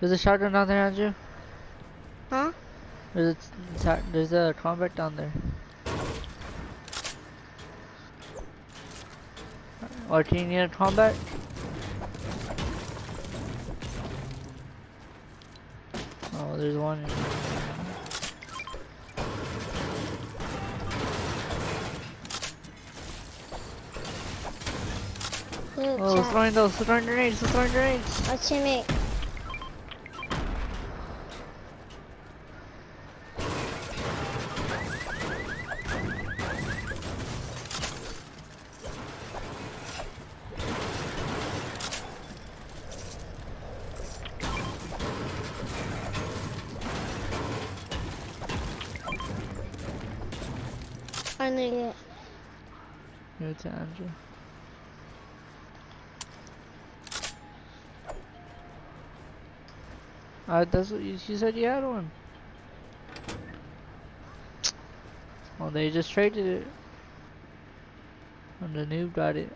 There's a shotgun down there, Andrew. Huh? There's a, there's a combat down there. Or do you need a combat? Oh, there's one. Look, Oh, chat. throwing those, throwing grenades, throwing grenades. Teammate. I need it. Give it to Andrew. Uh, that's what you, you said you had one. Well, they just traded it. And the noob got it.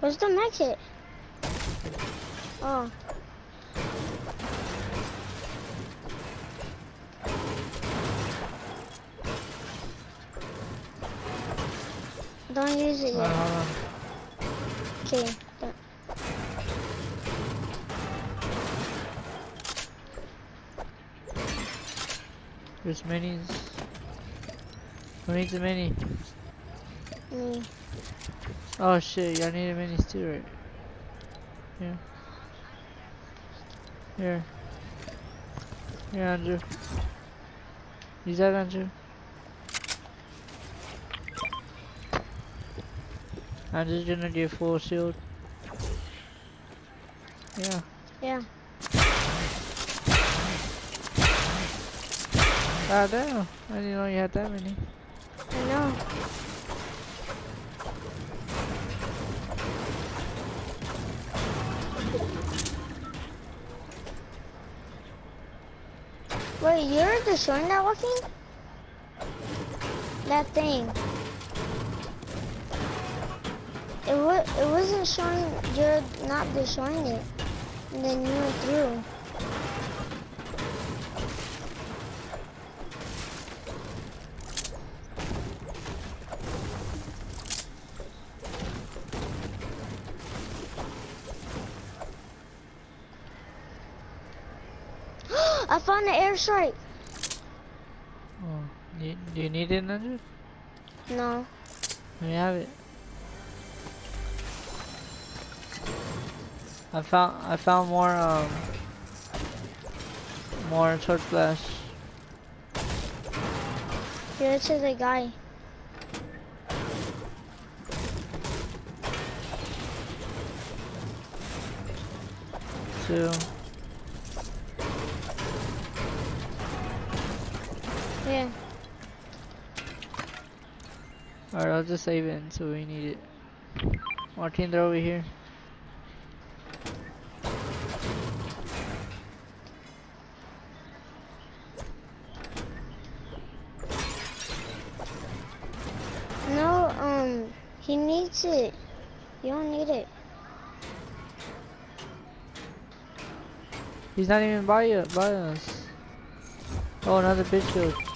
Where's the med kit? Oh. Don't use it Uh, yet. hold. Okay. There's minis. Who needs a mini? Me. Oh shit, y'all need a minis too, right? Yeah. Here. Here, Andrew. Use that, Andrew. I'm just gonna do full shield. Yeah. Yeah. God damn. I didn't know you had that many. I know. Wait, you're destroying that walking? That thing. It wa it wasn't showing you're not destroying it. And then you went through. I found the airstrike. Oh. You, do you need it, Andrew? No. Let me have it. I found I found more um more torch flash. It to the guy. Two. Alright, I'll just save it until we need it. Martin, they're over here. No, um, he needs it. You don't need it. He's not even by, by us. Oh, another big shield.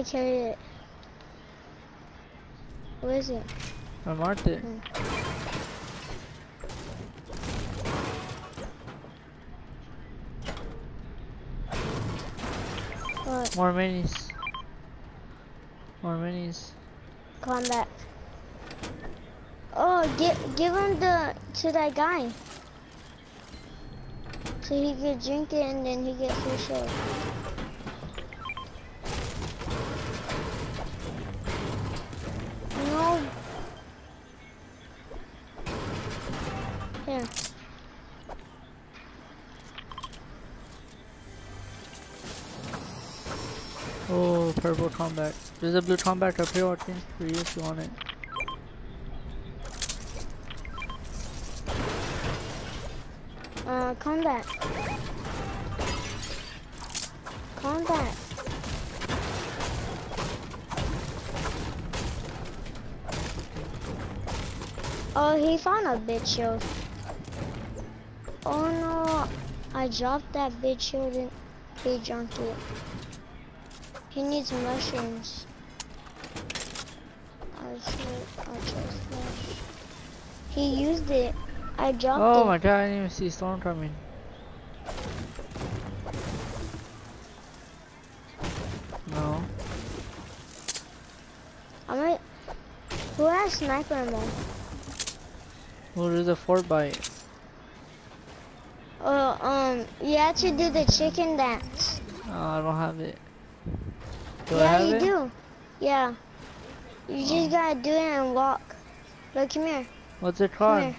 I carry it. Where is it? I marked it. Hmm. What? More minis. More minis. Combat. Oh, give give him the to that guy. So he could drink it and then he gets free shield. Oh, purple combat. There's a blue combat up here, Martin, for you if you want it. Uh, combat. Combat. Oh, he found a big shield. Oh no, I dropped that big shield and he it. He needs mushrooms. I I He used it. I dropped oh it. my god, I didn't even see storm coming. No. I'm gonna, who has sniper ammo? What is a Fortbyte? Oh, um, you have to do the chicken dance. Oh, I don't have it. Do yeah, you it? do. Yeah. You just Oh. gotta do it and walk. Look, come here. What's it called?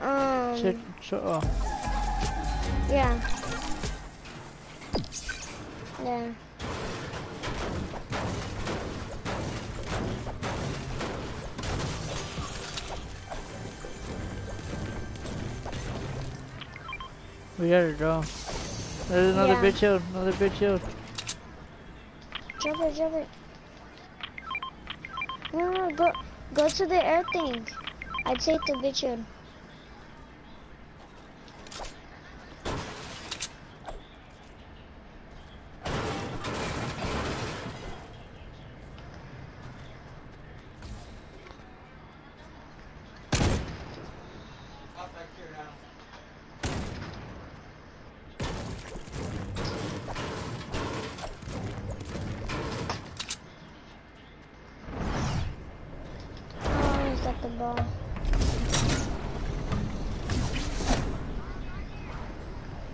Um, Shit, sh oh. yeah. Yeah. We gotta go. There's another Yeah. big shield, another big shield. Jump it, jump it. No, no, go, go to the air thing. I take the bitch in. Oh, he's got the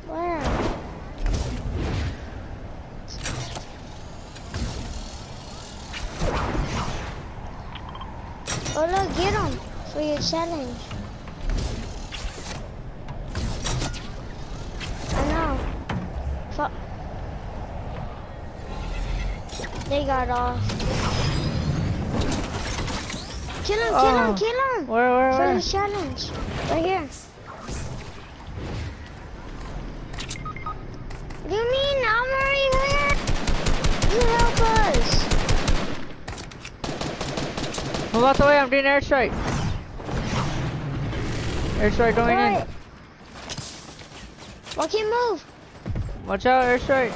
Where? Oh look, get him for your challenge. I know. Fu they got off. Kill him, kill Oh. him, kill him! Where, where, where? For the challenge. Right here. What do you mean? I'm already here. You help us. Move out the way, I'm doing airstrike. Airstrike going in. Right. Joaquin, move. Watch out, airstrike.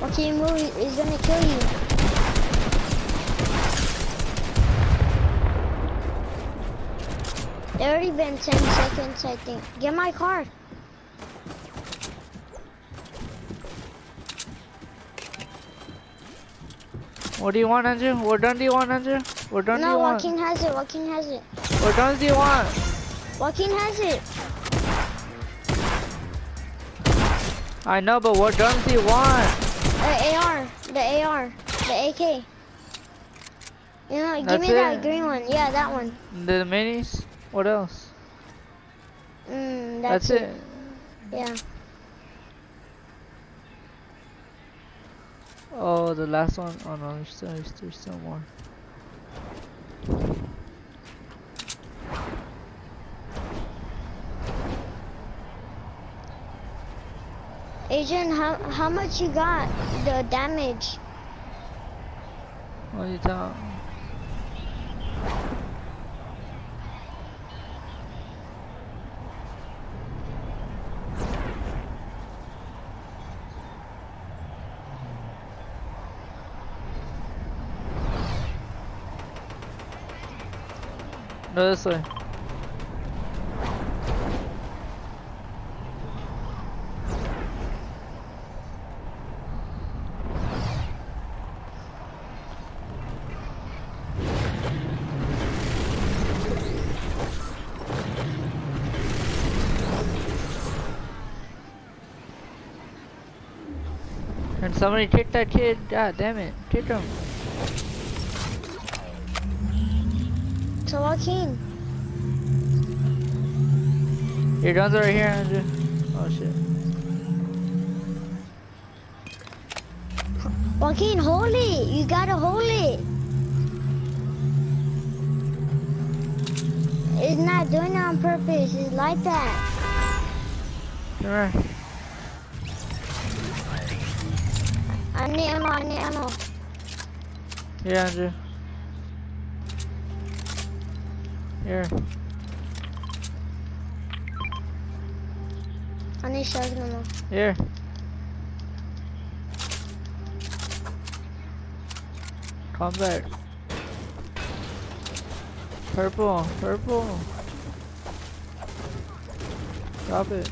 Joaquin, move. He's gonna kill you. It already been 10 seconds, I think. Get my card. What do you want, Andrew? What gun do you want, Andrew? What gun do you want? No, Joaquin has it. Joaquin has it. What guns do you want? Joaquin has it. I know, but what guns do you want? The AR. The AR. The AK. You know, give That's me that green one. Yeah, that one. The minis? What else? Mm, That's, that's, it. Yeah. Oh, the last one. Oh no, there's still, there's, there's still more. Agent, how how much you got? The damage. What are you talking? No, this way. And somebody kick that kid. God damn it. Kick him. So Joaquin. Your guns are right here, Andrew. Oh shit. Joaquin, hold it. You gotta hold it. It's not doing it on purpose. It's like that. Come here. I need ammo. I need ammo. Here, Andrew. Here. I need shark ammo. Here. back. Purple, purple. Drop it.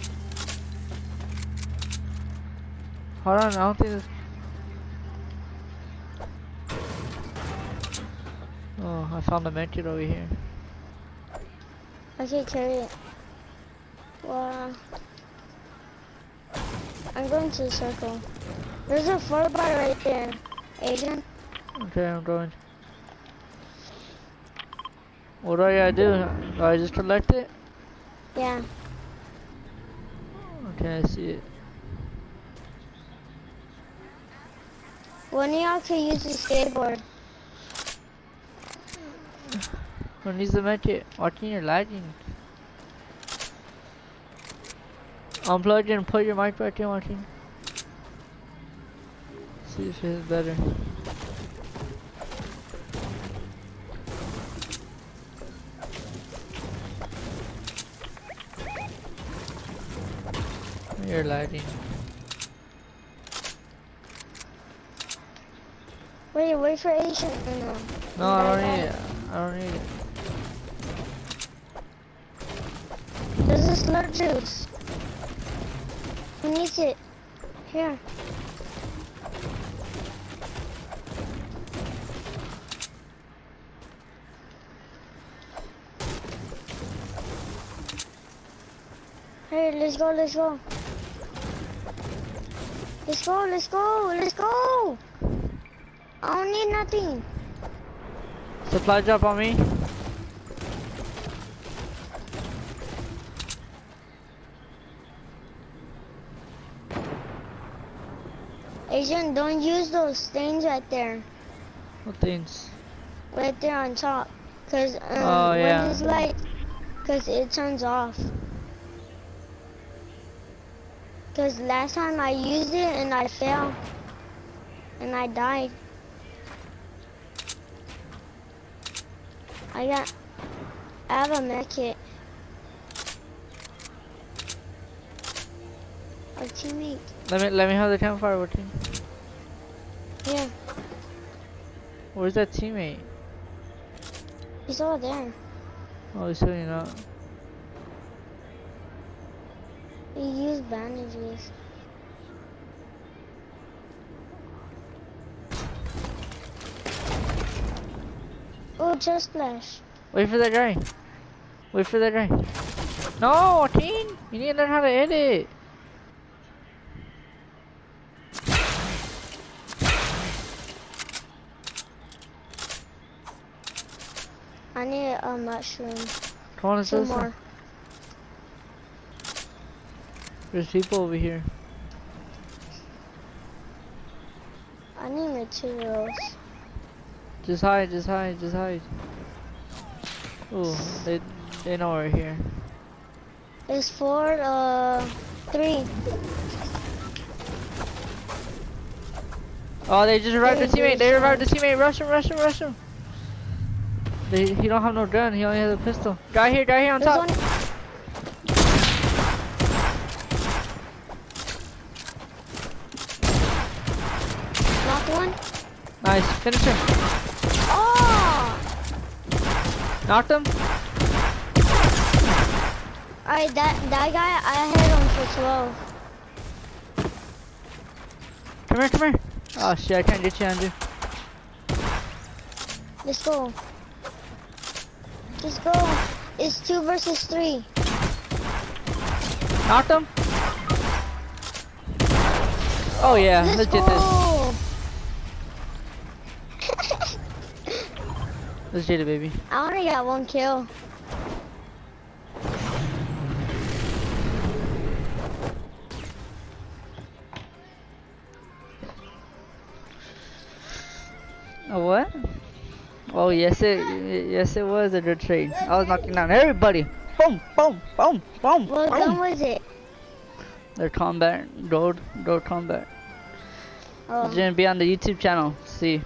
Hold on, I don't think this. Oh, I found a medkit over here. I can carry it. Wow. I'm going to the circle. There's a four bar right there. Adrian, Okay, I'm going. What do I gotta do? Do I just collect it? yeah. Okay, I see it. One of y'all can use the skateboard. The medkit? Watching your lagging. Unplug and put your mic back in, Martin. See if it's better. You're lagging. Wait, wait for Asian. No. No, I don't need it. I don't need it. A slurp juice. Who needs it? Here. Hey, let's go, let's go. Let's go, let's go, let's go. I don't need nothing. Supply drop on me. Asian, don't use those things right there. What things? Right there on top. Cause um, Oh, yeah. when it's light, cause it turns off. Cause last time I used it and I fell, and I died. I got, I have a med kit. Our teammate. Let me let me have the campfire working. Yeah, Where's that teammate? he's over there. Oh, he's sitting up. He used bandages. Oh, just splash. Wait for that guy. Wait for that guy. No, teen! You need to learn how to edit. I need a mushroom. Come on, Two listen. more. There's people over here. I need materials. Just hide, just hide, just hide. Oh, they they know we're here. It's four, uh, three. Oh, they just revived the teammate. They revived the teammate. Rush him, rush him, rush him. They, he don't have no gun. He only has a pistol. Guy here, guy here on There's top. one. Knocked one. Nice, finish him. Oh! Knocked him. Alright, that, that guy, I hit him for 12. Come here, come here. Oh shit, I can't get you, Andrew. Let's go. Let's go. It's two versus three. Knocked him. Oh yeah, Let's let's, get this. Let's get it, baby. I only got one kill. A what? Oh yes, it yes it was a good trade. I was knocking down everybody. Boom, boom, boom, boom, What gun boom. was it? Their combat, gold, gold combat. Oh. It's gonna be on the YouTube channel. See.